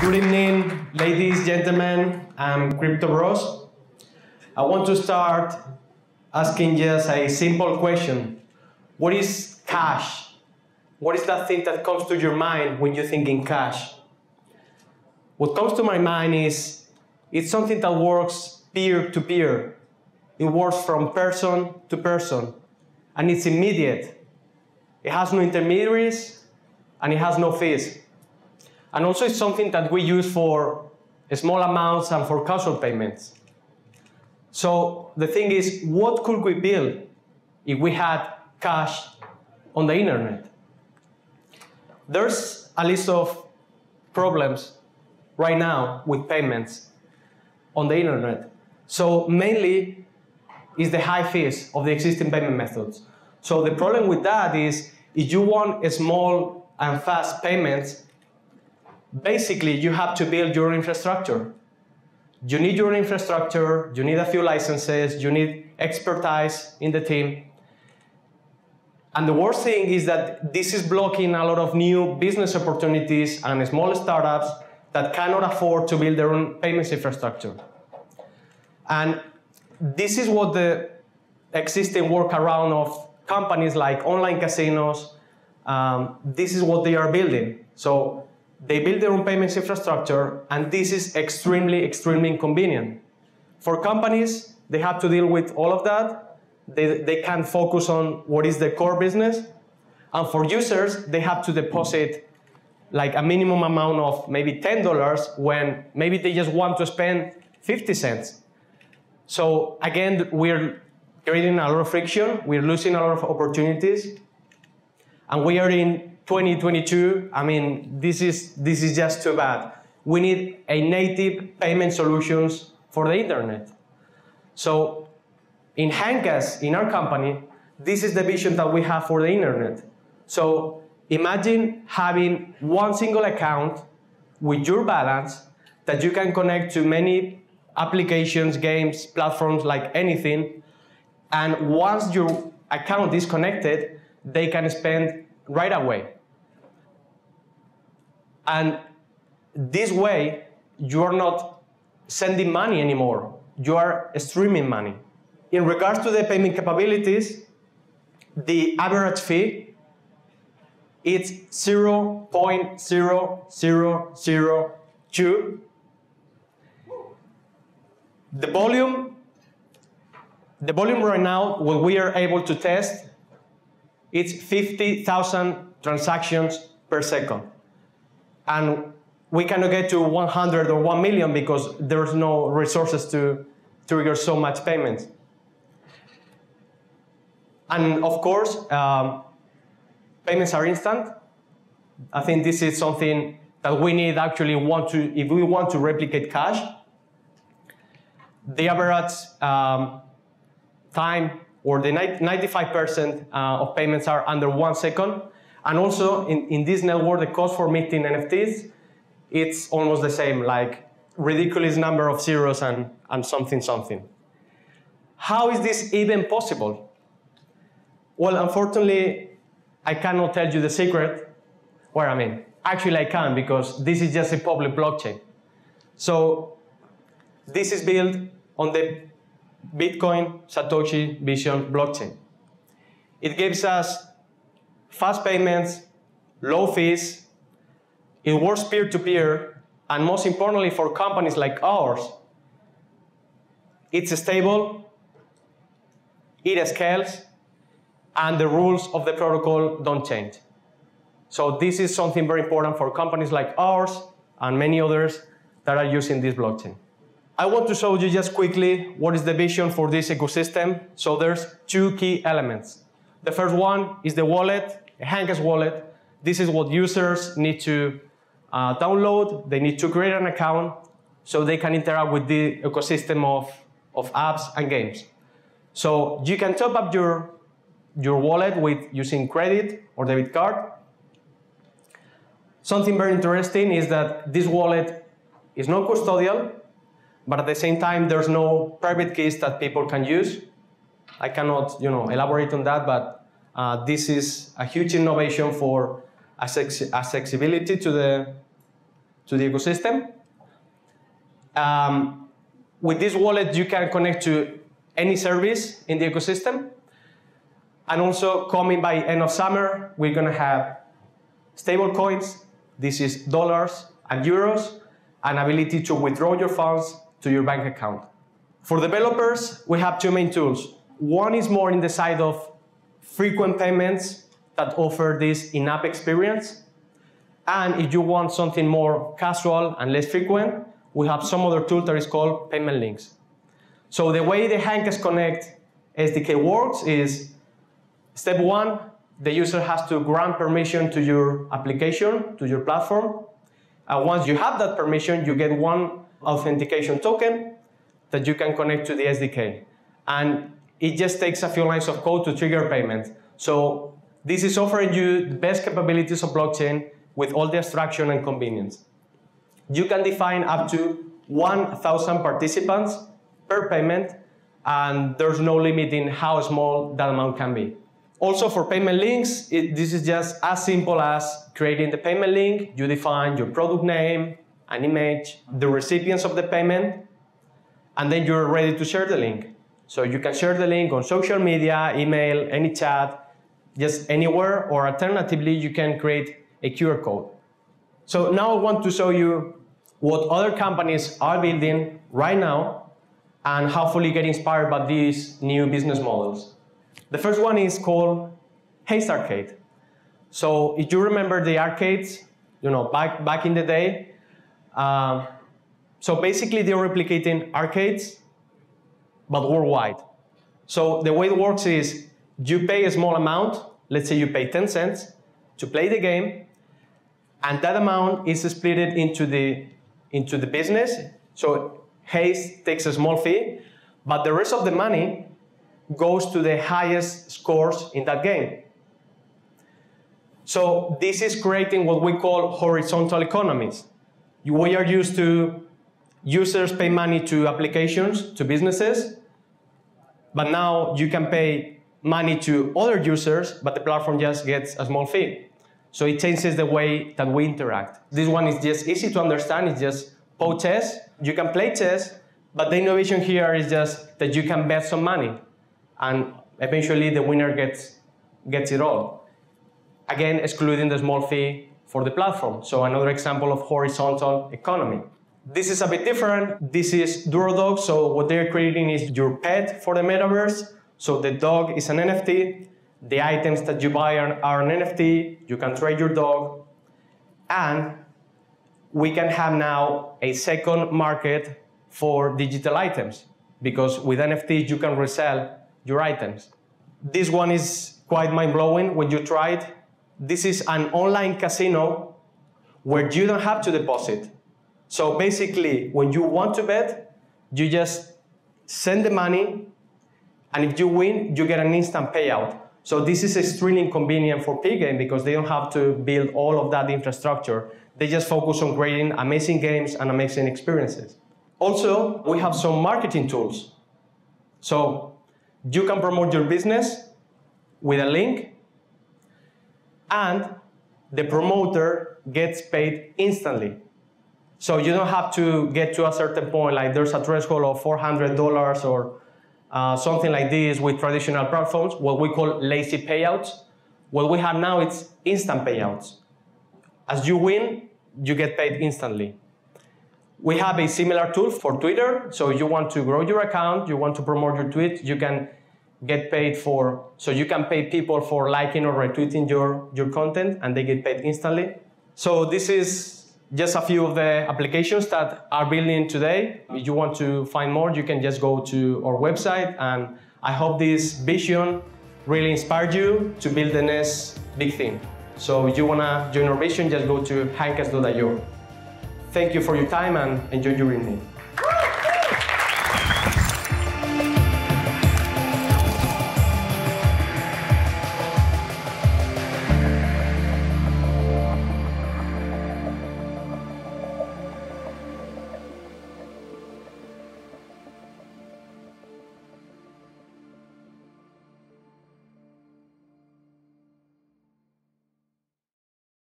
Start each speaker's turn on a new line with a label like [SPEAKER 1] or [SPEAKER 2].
[SPEAKER 1] Good evening, ladies, and gentlemen, I'm Crypto Bros. I want to start asking just a simple question. What is cash? What is that thing that comes to your mind when you think in cash? What comes to my mind is it's something that works peer to peer. It works from person to person, and it's immediate. It has no intermediaries, and it has no fees. And also it's something that we use for small amounts and for casual payments. So the thing is, what could we build if we had cash on the internet? There's a list of problems right now with payments on the internet. So mainly is the high fees of the existing payment methods. So the problem with that is if you want small and fast payments, basically you have to build your infrastructure. You need your infrastructure, you need a few licenses, you need expertise in the team. And the worst thing is that this is blocking a lot of new business opportunities and small startups that cannot afford to build their own payments infrastructure. And this is what the existing workaround of companies like online casinos, um, this is what they are building. So they build their own payments infrastructure, and this is extremely, extremely inconvenient. For companies, they have to deal with all of that. They, they can focus on what is the core business. And for users, they have to deposit like a minimum amount of maybe $10 when maybe they just want to spend 50 cents. So again, we're creating a lot of friction, we're losing a lot of opportunities, and we are in 2022. I mean, this is, this is just too bad. We need a native payment solutions for the internet. So in HandCash, in our company, this is the vision that we have for the internet. So imagine having one single account with your balance that you can connect to many applications, games, platforms, like anything. And once your account is connected, they can spend right away. And this way, you are not sending money anymore. You are streaming money. In regards to the payment capabilities, the average fee it's 0.0002. The volume, the volume right now, what we are able to test, it's 50,000 transactions per second. And we cannot get to 100 or 1 million because there's no resources to trigger so much payments. And of course, um, payments are instant. I think this is something that we need actually want to, if we want to replicate cash, the average um, time or the 95% uh, of payments are under one second. And also in, in this network, the cost for minting NFTs, it's almost the same, like ridiculous number of zeros and, and something something. How is this even possible? Well, unfortunately, I cannot tell you the secret. Where I mean, actually I can because this is just a public blockchain. So this is built on the Bitcoin Satoshi Vision blockchain. It gives us fast payments, low fees, it works peer-to-peer, and most importantly for companies like ours, it's stable, it scales, and the rules of the protocol don't change. So this is something very important for companies like ours and many others that are using this blockchain. I want to show you just quickly what is the vision for this ecosystem. So there's two key elements. The first one is the wallet, a HandCash wallet. This is what users need to uh, download. They need to create an account so they can interact with the ecosystem of, of apps and games. So you can top up your your wallet with using credit or debit card. Something very interesting is that this wallet is not custodial, but at the same time, there's no private keys that people can use. I cannot, you know, elaborate on that, but uh, this is a huge innovation for accessibility to the to the ecosystem. Um, with this wallet, you can connect to any service in the ecosystem. And also coming by end of summer, we're gonna have stable coins. This is dollars and euros, and ability to withdraw your funds to your bank account. For developers, we have two main tools. One is more in the side of frequent payments that offer this in-app experience. And if you want something more casual and less frequent, we have some other tool that is called payment links. So the way the HandCash Connect SDK works is step one, the user has to grant permission to your application, to your platform. And once you have that permission, you get one authentication token that you can connect to the SDK. And it just takes a few lines of code to trigger payment. So this is offering you the best capabilities of blockchain with all the abstraction and convenience. You can define up to 1,000 participants per payment, and there's no limit in how small that amount can be. Also for payment links, it, this is just as simple as creating the payment link. You define your product name, an image, the recipients of the payment, and then you're ready to share the link. So you can share the link on social media, email, any chat, just anywhere, or alternatively, you can create a QR code. So now I want to show you what other companies are building right now and hopefully get inspired by these new business models. The first one is called Haste Arcade. So if you remember the arcades, you know, back, back in the day, um, so basically they're replicating arcades, but worldwide. So the way it works is you pay a small amount, let's say you pay 10 cents to play the game, and that amount is split into the, into the business. So Haste takes a small fee, but the rest of the money goes to the highest scores in that game. So this is creating what we call horizontal economies. We are used to users pay money to applications, to businesses, but hmm. now you can pay money to other users, but the platform just gets a small fee. So it changes the way that we interact. This one is just easy to understand. It's just POW chess. You can play chess, but the innovation here is just that you can bet some money, and eventually the winner gets, gets it all. Again, excluding the small fee for the platform. So another example of horizontal economy. This is a bit different. This is DuroDog. So what they're creating is your pet for the metaverse. So the dog is an NFT. The items that you buy are, are an NFT. You can trade your dog. And we can have now a second market for digital items because with NFTs you can resell your items. This one is quite mind-blowing when you try it. This is an online casino where you don't have to deposit. So basically, when you want to bet, you just send the money, and if you win, you get an instant payout. So this is extremely inconvenient for Peergame because they don't have to build all of that infrastructure. They just focus on creating amazing games and amazing experiences. Also, we have some marketing tools. So you can promote your business with a link, and the promoter gets paid instantly. So you don't have to get to a certain point, like there's a threshold of $400 or uh, something like this with traditional platforms, what we call lazy payouts. What we have now is instant payouts. As you win, you get paid instantly. We have a similar tool for Twitter. So you want to grow your account, you want to promote your tweet, you can get paid for, so you can pay people for liking or retweeting your, your content and they get paid instantly. So this is just a few of the applications that are building today. If you want to find more, you can just go to our website. And I hope this vision really inspired you to build the next big thing. So if you want to join our vision, just go to handcash.io. Thank you for your time and enjoy your evening.